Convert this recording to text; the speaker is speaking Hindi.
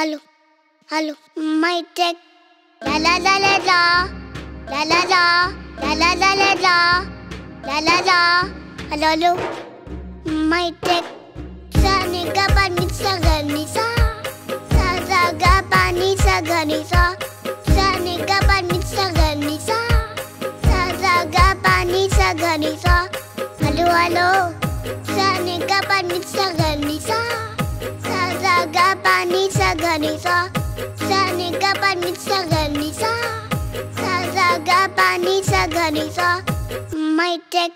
Hallo, hallo, my tech. La la la la la. La la la. La la la la la. La la la. Hallo, hallo. My tech. Sa ni ga pa ni sa ga ni sa. Sa sa ga pa ni sa ga ni sa. Sa ni ga pa ni sa ga ni sa. Sa sa ga pa ni sa ga ni sa. Hallo, hallo. Sa ni ga pa ni sa ga सा पानी सा सा सने नि गा पानी सा गनी सा सा सा गा पानी सा सा माई टेक